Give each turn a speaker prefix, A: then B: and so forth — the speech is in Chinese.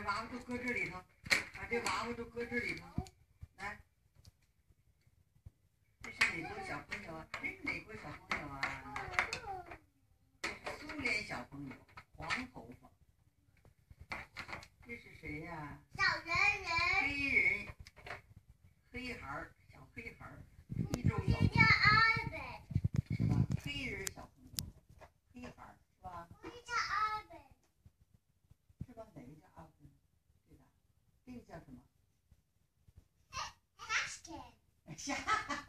A: 娃娃都搁这里头，把这娃娃都搁这里头。来，这是哪国小朋友啊？这是哪国小朋友啊？这是苏联小朋友，黄头发。这是谁呀、
B: 小人人，
A: 黑人，黑孩儿，小黑孩儿，非洲小 Yeah.